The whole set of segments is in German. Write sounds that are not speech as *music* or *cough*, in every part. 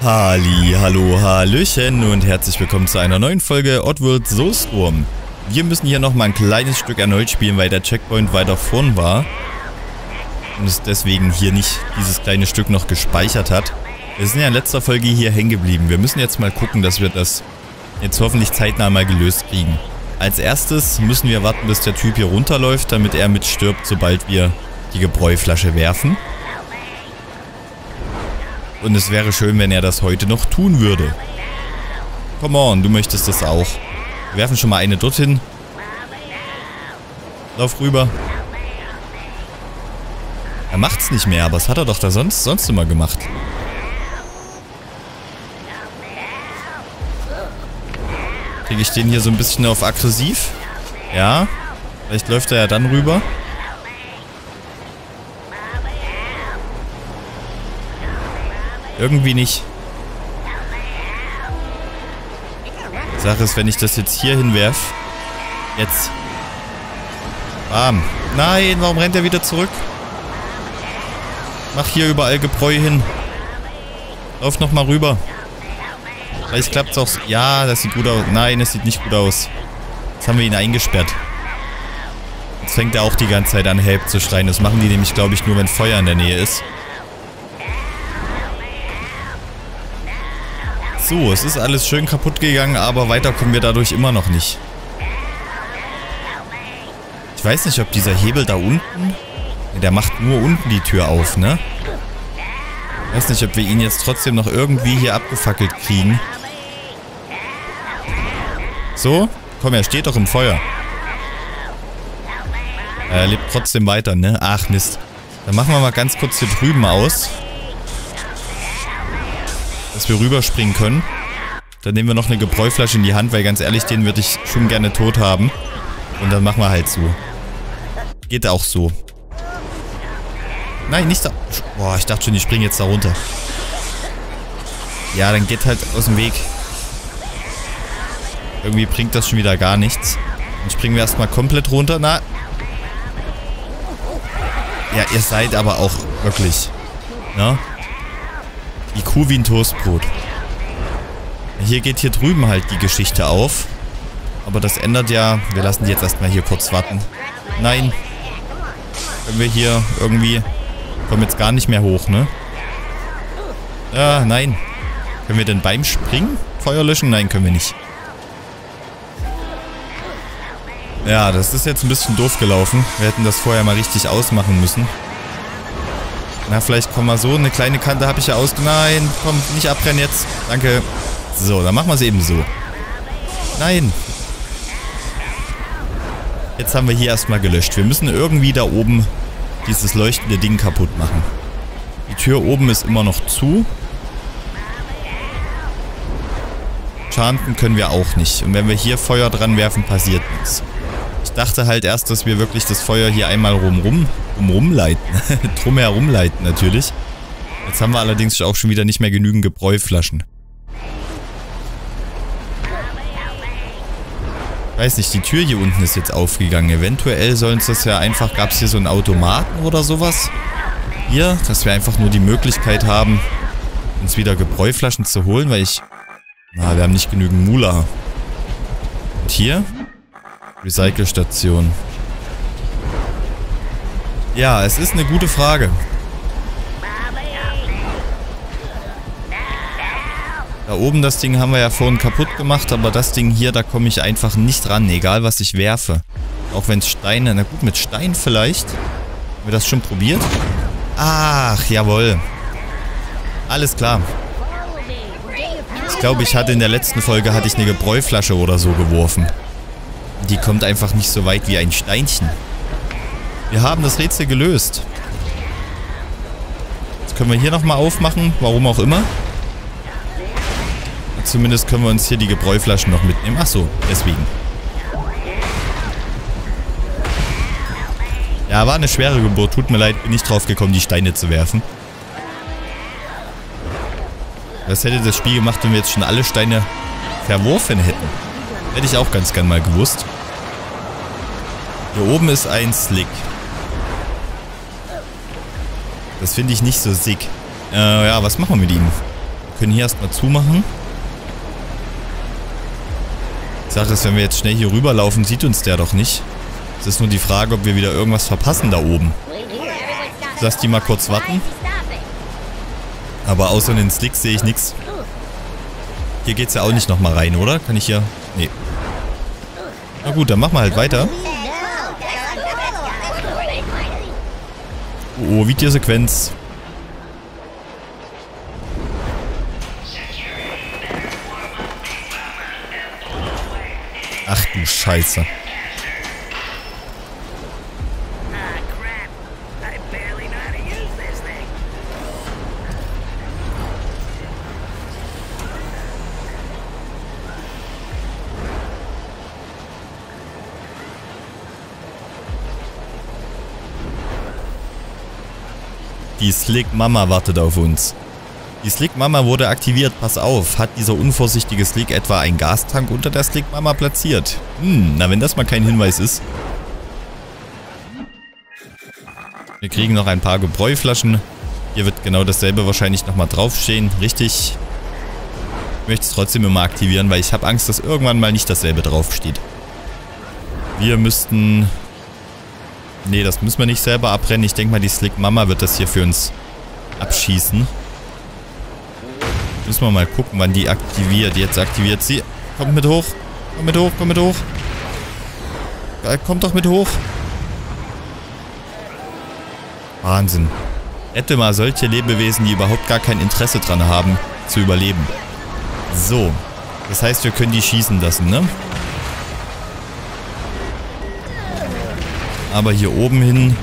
Halli, hallo, hallöchen und herzlich willkommen zu einer neuen Folge Oddworld Soulstorm. Wir müssen hier nochmal ein kleines Stück erneut spielen, weil der Checkpoint weiter vorn war. Und es deswegen hier nicht dieses kleine Stück noch gespeichert hat. Wir sind ja in letzter Folge hier hängen geblieben. Wir müssen jetzt mal gucken, dass wir das jetzt hoffentlich zeitnah mal gelöst kriegen. Als erstes müssen wir warten, bis der Typ hier runterläuft, damit er mitstirbt, sobald wir die Gebräuflasche werfen. Und es wäre schön, wenn er das heute noch tun würde. Come on, du möchtest das auch. Wir werfen schon mal eine dorthin. Lauf rüber. Er macht's nicht mehr, aber das hat er doch da sonst, sonst immer gemacht. Kriege ich den hier so ein bisschen auf aggressiv? Ja. Vielleicht läuft er ja dann rüber. Irgendwie nicht. Sache ist, wenn ich das jetzt hier hinwerf. Jetzt. Bam. Nein, warum rennt er wieder zurück? Mach hier überall Gebräu hin. Lauf nochmal rüber. Vielleicht klappt es auch. Ja, das sieht gut aus. Nein, das sieht nicht gut aus. Jetzt haben wir ihn eingesperrt. Jetzt fängt er auch die ganze Zeit an, Help zu schreien. Das machen die nämlich, glaube ich, nur, wenn Feuer in der Nähe ist. So, es ist alles schön kaputt gegangen, aber weiter kommen wir dadurch immer noch nicht. Ich weiß nicht, ob dieser Hebel da unten... Der macht nur unten die Tür auf, ne? Ich weiß nicht, ob wir ihn jetzt trotzdem noch irgendwie hier abgefackelt kriegen. So? Komm, er steht doch im Feuer. Er lebt trotzdem weiter, ne? Ach, Mist. Dann machen wir mal ganz kurz hier drüben aus dass wir rüberspringen können. Dann nehmen wir noch eine Gebräuflasche in die Hand, weil ganz ehrlich, den würde ich schon gerne tot haben. Und dann machen wir halt so. Geht auch so. Nein, nicht da. Boah, ich dachte schon, die springen jetzt da runter. Ja, dann geht halt aus dem Weg. Irgendwie bringt das schon wieder gar nichts. Dann springen wir erstmal komplett runter. Na. Ja, ihr seid aber auch wirklich. Ne? Die Kuh wie ein Toastbrot. Hier geht hier drüben halt die Geschichte auf. Aber das ändert ja... Wir lassen die jetzt erstmal hier kurz warten. Nein. Können wir hier irgendwie... Kommen jetzt gar nicht mehr hoch, ne? Ja, nein. Können wir denn beim Springen Feuer löschen? Nein, können wir nicht. Ja, das ist jetzt ein bisschen doof gelaufen. Wir hätten das vorher mal richtig ausmachen müssen. Na, vielleicht kommen wir so. Eine kleine Kante habe ich ja aus... Nein, komm, nicht abbrennen jetzt. Danke. So, dann machen wir es eben so. Nein. Jetzt haben wir hier erstmal gelöscht. Wir müssen irgendwie da oben dieses leuchtende Ding kaputt machen. Die Tür oben ist immer noch zu. Chanten können wir auch nicht. Und wenn wir hier Feuer dran werfen, passiert nichts. Ich dachte halt erst, dass wir wirklich das Feuer hier einmal rumrum rumleiten. *laughs* Drumherum leiten natürlich. Jetzt haben wir allerdings auch schon wieder nicht mehr genügend Gebräuflaschen. Weiß nicht, die Tür hier unten ist jetzt aufgegangen. Eventuell sollen es das ja einfach... Gab es hier so einen Automaten oder sowas? Hier, dass wir einfach nur die Möglichkeit haben, uns wieder Gebräuflaschen zu holen, weil ich... Na, wir haben nicht genügend Mula. Und hier? Recyclestation. Ja, es ist eine gute Frage. Da oben das Ding haben wir ja vorhin kaputt gemacht, aber das Ding hier, da komme ich einfach nicht ran, egal was ich werfe. Auch wenn es Steine, na gut, mit Stein vielleicht. Haben wir das schon probiert? Ach, jawohl. Alles klar. Ich glaube, ich hatte in der letzten Folge hatte ich eine Gebräuflasche oder so geworfen. Die kommt einfach nicht so weit wie ein Steinchen. Wir haben das Rätsel gelöst. Jetzt können wir hier nochmal aufmachen, warum auch immer. Zumindest können wir uns hier die Gebräuflaschen noch mitnehmen. Ach so, deswegen. Ja, war eine schwere Geburt. Tut mir leid, bin nicht drauf gekommen, die Steine zu werfen. Was hätte das Spiel gemacht, wenn wir jetzt schon alle Steine verworfen hätten? Hätte ich auch ganz gern mal gewusst. Hier oben ist ein Slick. Das finde ich nicht so sick. Äh, ja, was machen wir mit ihm? können hier erstmal zumachen. Die Sache ist, wenn wir jetzt schnell hier rüberlaufen, sieht uns der doch nicht. Es ist nur die Frage, ob wir wieder irgendwas verpassen da oben. Lass die mal kurz warten. Aber außer den Slicks sehe ich nichts. Hier geht es ja auch nicht nochmal rein, oder? Kann ich hier... Nee. Na gut, dann machen wir halt weiter. Oh, Videosequenz. Ach du Scheiße. Die Slick Mama wartet auf uns. Die Slick Mama wurde aktiviert, pass auf. Hat dieser unvorsichtige Slick etwa einen Gastank unter der Slick Mama platziert? Hm, na wenn das mal kein Hinweis ist. Wir kriegen noch ein paar Gebräuflaschen. Hier wird genau dasselbe wahrscheinlich nochmal draufstehen. Richtig. Ich möchte es trotzdem immer aktivieren, weil ich habe Angst, dass irgendwann mal nicht dasselbe draufsteht. Wir müssten Nee, das müssen wir nicht selber abbrennen. Ich denke mal, die Slick Mama wird das hier für uns abschießen. Müssen wir mal gucken, wann die aktiviert. Jetzt aktiviert sie. Kommt mit hoch. Komm mit hoch, komm mit hoch. Kommt doch mit hoch. Wahnsinn. Hätte mal solche Lebewesen, die überhaupt gar kein Interesse dran haben, zu überleben. So. Das heißt, wir können die schießen lassen, ne? Aber hier oben hin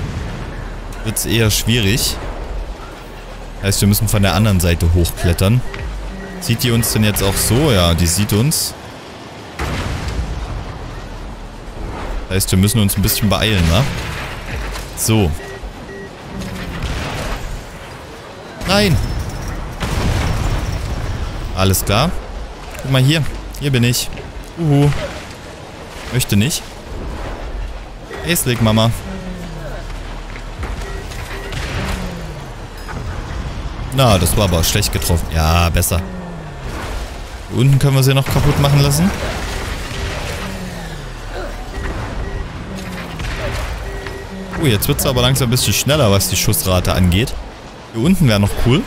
wird es eher schwierig. Heißt, wir müssen von der anderen Seite hochklettern. Sieht die uns denn jetzt auch so? Ja, die sieht uns. Heißt, wir müssen uns ein bisschen beeilen, ne? So. Nein! Alles klar. Guck mal hier. Hier bin ich. Uhu. Möchte nicht. Hey, Slick Mama. Na, das war aber schlecht getroffen. Ja, besser. Unten können wir sie noch kaputt machen lassen. Oh, jetzt wird es aber langsam ein bisschen schneller, was die Schussrate angeht. Hier unten wäre noch cool.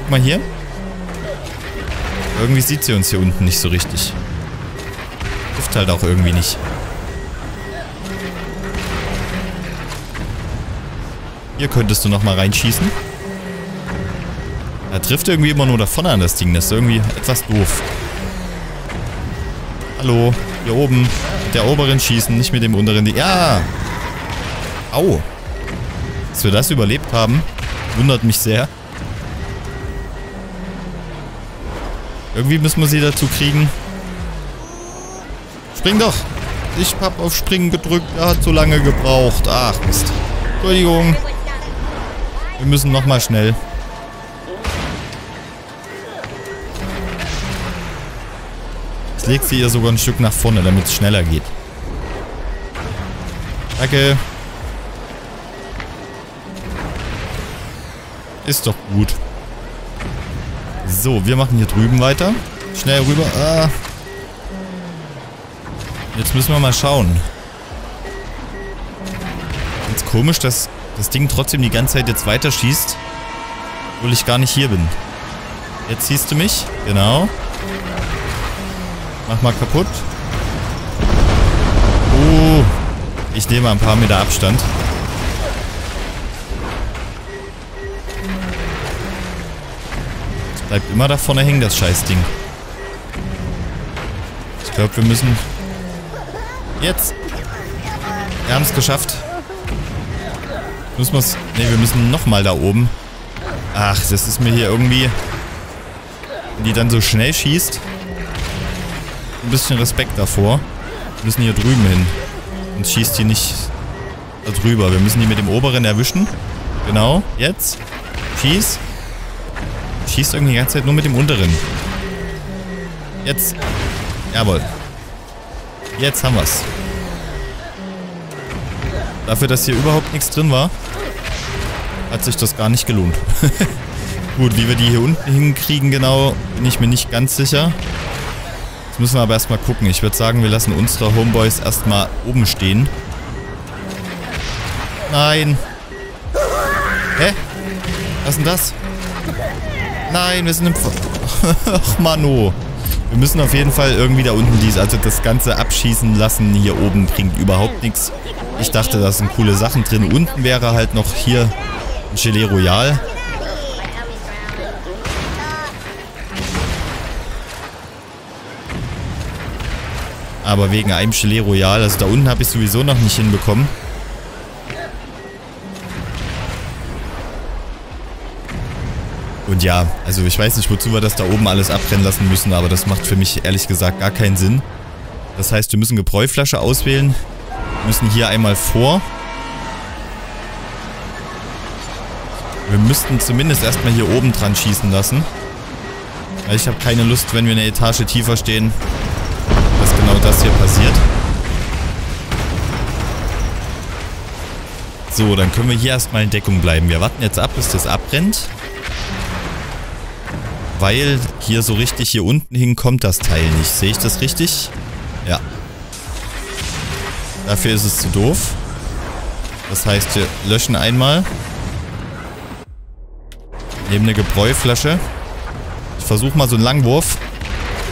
Guck mal hier. Irgendwie sieht sie uns hier unten nicht so richtig. Trifft halt auch irgendwie nicht. Hier könntest du nochmal reinschießen. Er trifft irgendwie immer nur da vorne an das Ding. Das ist irgendwie etwas doof. Hallo, hier oben. Mit der oberen schießen, nicht mit dem unteren. Ja! Au! Dass wir das überlebt haben, wundert mich sehr. Irgendwie müssen wir sie dazu kriegen. Spring doch! Ich hab auf Springen gedrückt, er hat zu lange gebraucht. Ach Mist. Entschuldigung. Wir müssen nochmal schnell. Jetzt legt sie ihr sogar ein Stück nach vorne, damit es schneller geht. Danke. Ist doch gut. So, wir machen hier drüben weiter. Schnell rüber. Ah. Jetzt müssen wir mal schauen. Ganz komisch, dass das Ding trotzdem die ganze Zeit jetzt weiter schießt, obwohl ich gar nicht hier bin. Jetzt siehst du mich. Genau. Mach mal kaputt. Uh, ich nehme ein paar Meter Abstand. Es bleibt immer da vorne hängen, das Scheißding. Ich glaube, wir müssen... Jetzt! Wir haben es geschafft. Müssen wir's... Ne, wir müssen nochmal da oben. Ach, das ist mir hier irgendwie... Wenn die dann so schnell schießt. Ein bisschen Respekt davor. Wir müssen hier drüben hin. Und schießt die nicht da drüber. Wir müssen die mit dem oberen erwischen. Genau. Jetzt. Schieß. Schießt irgendwie die ganze Zeit nur mit dem unteren. Jetzt. Jawohl. Jetzt haben wir's. Dafür, dass hier überhaupt nichts drin war, hat sich das gar nicht gelohnt. *laughs* Gut, wie wir die hier unten hinkriegen genau, bin ich mir nicht ganz sicher. Jetzt müssen wir aber erstmal gucken. Ich würde sagen, wir lassen unsere Homeboys erstmal oben stehen. Nein. Hä? Was ist denn das? Nein, wir sind im... *laughs* Ach, Mano. Wir müssen auf jeden Fall irgendwie da unten dies, also das ganze abschießen lassen hier oben bringt überhaupt nichts. Ich dachte, da sind coole Sachen drin. Unten wäre halt noch hier ein Gelee Royal. Aber wegen einem Gelee Royal, also da unten habe ich sowieso noch nicht hinbekommen. Und ja, also ich weiß nicht, wozu wir das da oben alles abbrennen lassen müssen, aber das macht für mich ehrlich gesagt gar keinen Sinn. Das heißt, wir müssen Gebräuflasche auswählen, müssen hier einmal vor. Wir müssten zumindest erstmal hier oben dran schießen lassen. Ich habe keine Lust, wenn wir eine Etage tiefer stehen, dass genau das hier passiert. So, dann können wir hier erstmal in Deckung bleiben. Wir warten jetzt ab, bis das abbrennt weil hier so richtig hier unten hin kommt das Teil nicht. Sehe ich das richtig? Ja. Dafür ist es zu doof. Das heißt, wir löschen einmal. Nehmen eine Gebräuflasche. Ich versuche mal so einen Langwurf.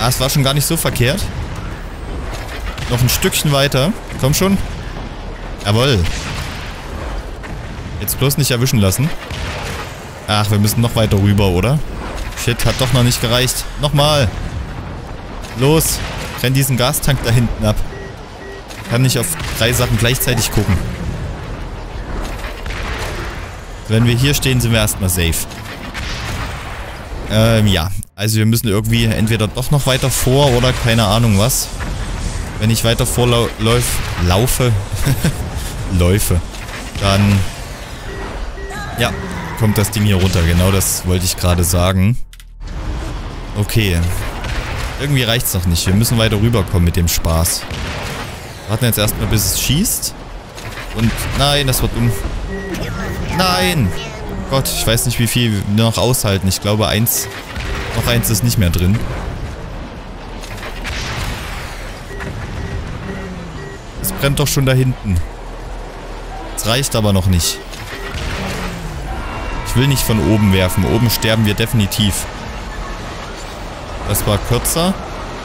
Ah, es war schon gar nicht so verkehrt. Noch ein Stückchen weiter. Komm schon. Jawoll. Jetzt bloß nicht erwischen lassen. Ach, wir müssen noch weiter rüber, oder? Shit, hat doch noch nicht gereicht. Nochmal. Los. Renn diesen Gastank da hinten ab. Kann nicht auf drei Sachen gleichzeitig gucken. Wenn wir hier stehen, sind wir erstmal safe. Ähm, ja. Also wir müssen irgendwie entweder doch noch weiter vor oder keine Ahnung was. Wenn ich weiter vorlaufe, laufe, *laughs* läufe, dann, ja, kommt das Ding hier runter. Genau das wollte ich gerade sagen. Okay. Irgendwie reicht's noch nicht. Wir müssen weiter rüberkommen mit dem Spaß. Warten jetzt erstmal, bis es schießt. Und nein, das wird um... Nein! Gott, ich weiß nicht, wie viel wir noch aushalten. Ich glaube, eins... Noch eins ist nicht mehr drin. Es brennt doch schon da hinten. Es reicht aber noch nicht. Ich will nicht von oben werfen. Oben sterben wir definitiv. Das war kürzer.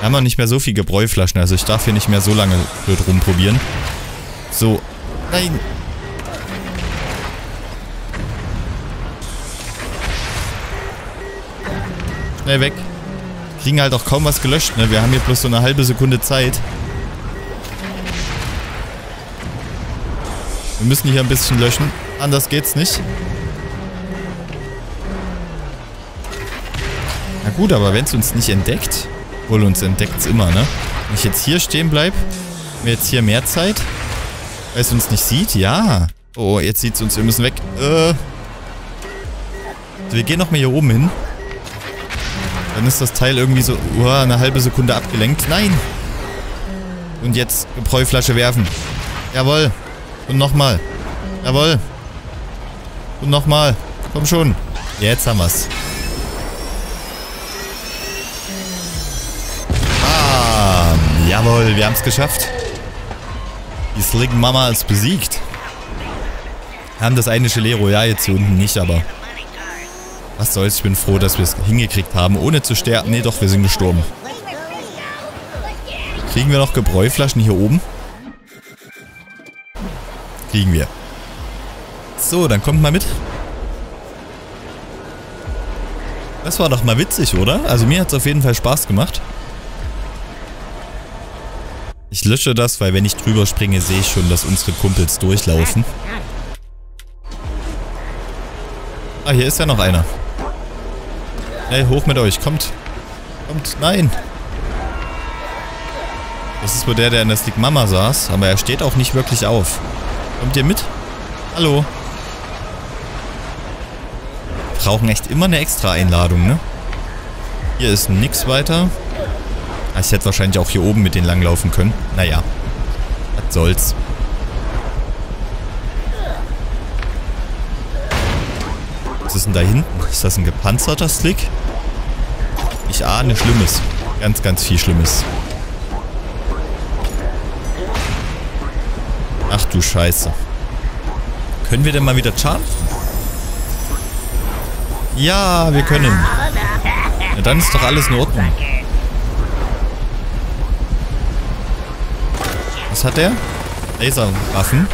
Wir haben auch nicht mehr so viel Gebräuflaschen, also ich darf hier nicht mehr so lange blöd rumprobieren. So. Nein. Schnell weg. Kriegen halt auch kaum was gelöscht, ne? Wir haben hier bloß so eine halbe Sekunde Zeit. Wir müssen hier ein bisschen löschen. Anders geht's nicht. Na gut, aber wenn es uns nicht entdeckt, wohl uns entdeckt es immer, ne? Wenn ich jetzt hier stehen bleibe, haben wir jetzt hier mehr Zeit, weil es uns nicht sieht, ja. Oh, jetzt sieht es uns, wir müssen weg. Äh. Wir gehen nochmal hier oben hin. Dann ist das Teil irgendwie so uh, eine halbe Sekunde abgelenkt. Nein! Und jetzt Gebräuflasche werfen. Jawohl. Und nochmal. Jawohl. Und nochmal. Komm schon. Jetzt haben wir's. Jawohl, wir haben es geschafft. Die Slick Mama ist besiegt. Wir haben das eine Gelee Royal jetzt hier unten nicht, aber... Was soll's, ich bin froh, dass wir es hingekriegt haben, ohne zu sterben. Nee, doch, wir sind gestorben. Kriegen wir noch Gebräuflaschen hier oben? Kriegen wir. So, dann kommt mal mit. Das war doch mal witzig, oder? Also mir hat es auf jeden Fall Spaß gemacht. Ich lösche das, weil wenn ich drüber springe, sehe ich schon, dass unsere Kumpels durchlaufen. Ah, hier ist ja noch einer. Hey, hoch mit euch. Kommt. Kommt. Nein. Das ist wohl der, der in der Stick Mama saß. Aber er steht auch nicht wirklich auf. Kommt ihr mit? Hallo. Brauchen echt immer eine extra Einladung, ne? Hier ist nix weiter. Ich hätte wahrscheinlich auch hier oben mit denen langlaufen können. Naja, was soll's. Was ist denn da hinten? Ist das ein gepanzerter Slick? Ich ahne Schlimmes. Ganz, ganz viel Schlimmes. Ach du Scheiße. Können wir denn mal wieder chargen? Ja, wir können. Ja, dann ist doch alles in Ordnung. Hat der? Laserwaffen.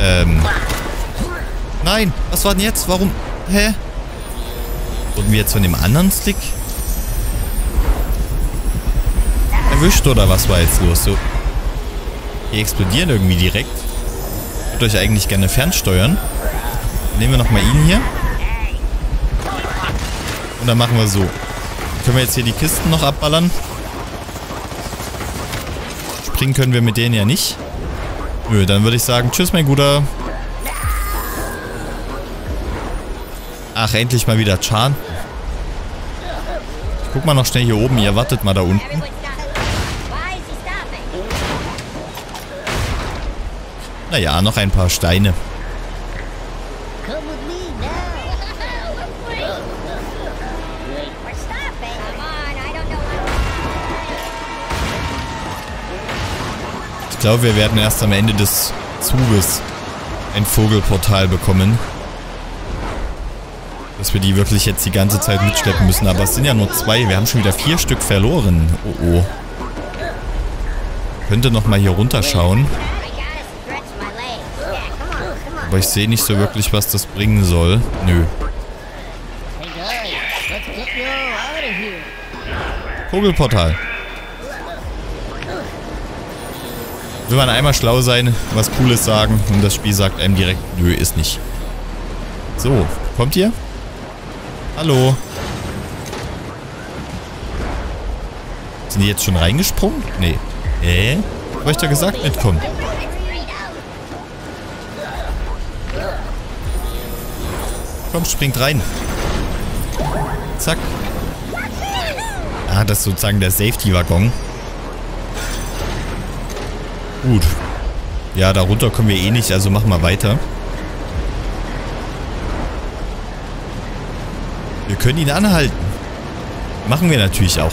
Ähm. Nein, was war denn jetzt? Warum? Hä? Wurden wir jetzt von dem anderen Stick erwischt oder was war jetzt los? So. Die explodieren irgendwie direkt. Ich würde euch eigentlich gerne fernsteuern. Nehmen wir nochmal ihn hier. Und dann machen wir so. Können wir jetzt hier die Kisten noch abballern? Springen können wir mit denen ja nicht. Nö, dann würde ich sagen, tschüss mein Guter. Ach, endlich mal wieder Chan. Ich guck mal noch schnell hier oben. Ihr wartet mal da unten. Naja, noch ein paar Steine. Glaube, wir werden erst am Ende des Zuges ein Vogelportal bekommen. Dass wir die wirklich jetzt die ganze Zeit mitschleppen müssen. Aber es sind ja nur zwei. Wir haben schon wieder vier Stück verloren. Oh oh. Könnte nochmal hier runterschauen. Aber ich sehe nicht so wirklich, was das bringen soll. Nö. Vogelportal. Will man einmal schlau sein, was Cooles sagen und das Spiel sagt einem direkt, nö, ist nicht. So, kommt ihr? Hallo. Sind die jetzt schon reingesprungen? Nee. Äh? Hab ich da gesagt, mitkommen. Komm, springt rein. Zack. Ah, das ist sozusagen der Safety-Waggon. Gut. Ja, darunter kommen wir eh nicht, also machen wir weiter. Wir können ihn anhalten. Machen wir natürlich auch.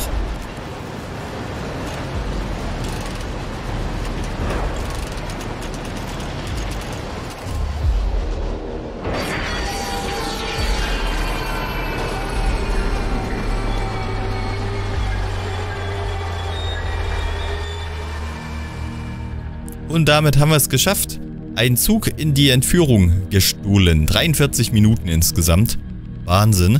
Und damit haben wir es geschafft. Ein Zug in die Entführung gestohlen. 43 Minuten insgesamt. Wahnsinn.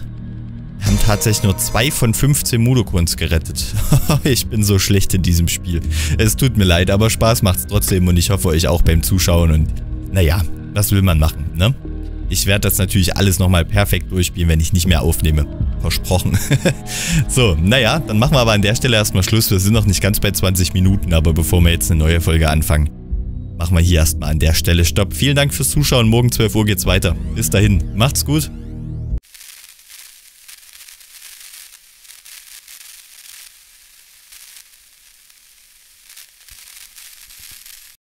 Wir haben tatsächlich nur zwei von 15 Mudokons gerettet. *laughs* ich bin so schlecht in diesem Spiel. Es tut mir leid, aber Spaß macht es trotzdem und ich hoffe euch auch beim Zuschauen. Und naja, was will man machen, ne? Ich werde das natürlich alles nochmal perfekt durchspielen, wenn ich nicht mehr aufnehme. Versprochen. *laughs* so, naja, dann machen wir aber an der Stelle erstmal Schluss. Wir sind noch nicht ganz bei 20 Minuten, aber bevor wir jetzt eine neue Folge anfangen, machen wir hier erstmal an der Stelle Stopp. Vielen Dank fürs Zuschauen. Morgen 12 Uhr geht's weiter. Bis dahin. Macht's gut.